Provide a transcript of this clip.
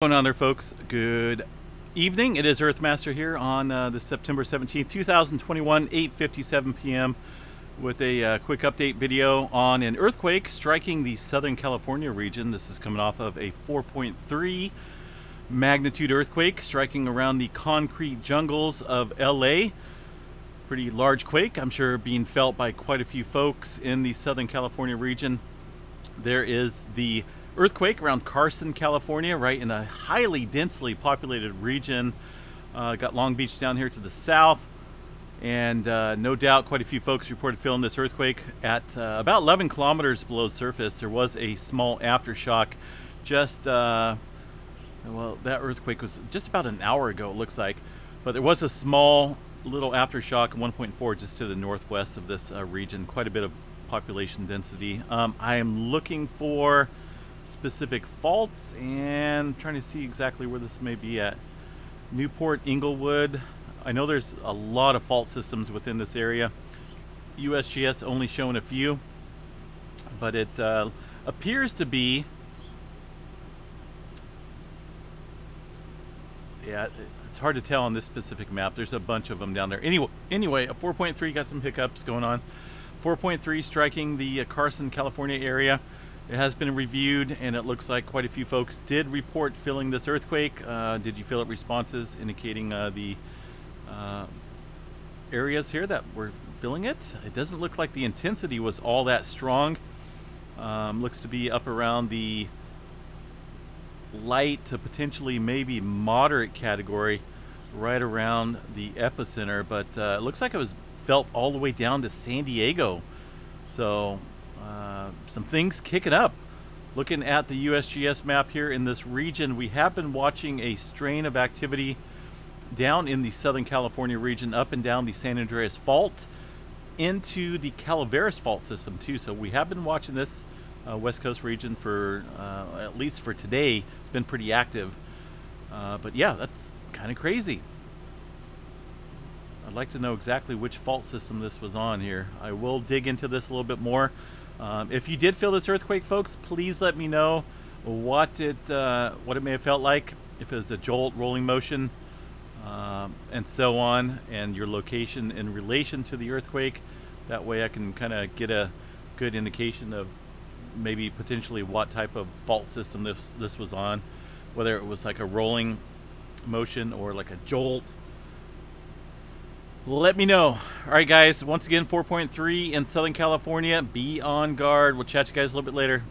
going on there folks? Good evening. It is earthmaster here on uh, the september 17th 2021 8:57 p.m with a uh, quick update video on an earthquake striking the southern california region. This is coming off of a 4.3 magnitude earthquake striking around the concrete jungles of la pretty large quake i'm sure being felt by quite a few folks in the southern california region. There is the earthquake around Carson, California, right in a highly densely populated region. Uh, got Long Beach down here to the south. And uh, no doubt quite a few folks reported feeling this earthquake at uh, about 11 kilometers below the surface. There was a small aftershock just, uh, well, that earthquake was just about an hour ago, it looks like. But there was a small little aftershock, 1.4, just to the northwest of this uh, region. Quite a bit of population density. Um, I am looking for specific faults and trying to see exactly where this may be at. Newport, Inglewood. I know there's a lot of fault systems within this area. USGS only showing a few, but it uh, appears to be. Yeah, it's hard to tell on this specific map. There's a bunch of them down there. Anyway, anyway, a 4.3 got some hiccups going on. 4.3 striking the uh, Carson, California area. It has been reviewed, and it looks like quite a few folks did report feeling this earthquake. Uh, did you feel it? Responses indicating uh, the uh, areas here that were feeling it. It doesn't look like the intensity was all that strong. Um, looks to be up around the light to potentially maybe moderate category right around the epicenter, but uh, it looks like it was felt all the way down to San Diego. So uh, some things kicking up. Looking at the USGS map here in this region, we have been watching a strain of activity down in the Southern California region, up and down the San Andreas Fault, into the Calaveras Fault system too. So we have been watching this uh, West Coast region for, uh, at least for today, it's been pretty active. Uh, but yeah, that's kind of crazy. I'd like to know exactly which fault system this was on here. I will dig into this a little bit more. Um, if you did feel this earthquake, folks, please let me know what it uh, what it may have felt like. If it was a jolt, rolling motion, um, and so on, and your location in relation to the earthquake. That way, I can kind of get a good indication of maybe potentially what type of fault system this this was on, whether it was like a rolling motion or like a jolt let me know. All right, guys. Once again, 4.3 in Southern California. Be on guard. We'll chat you guys a little bit later.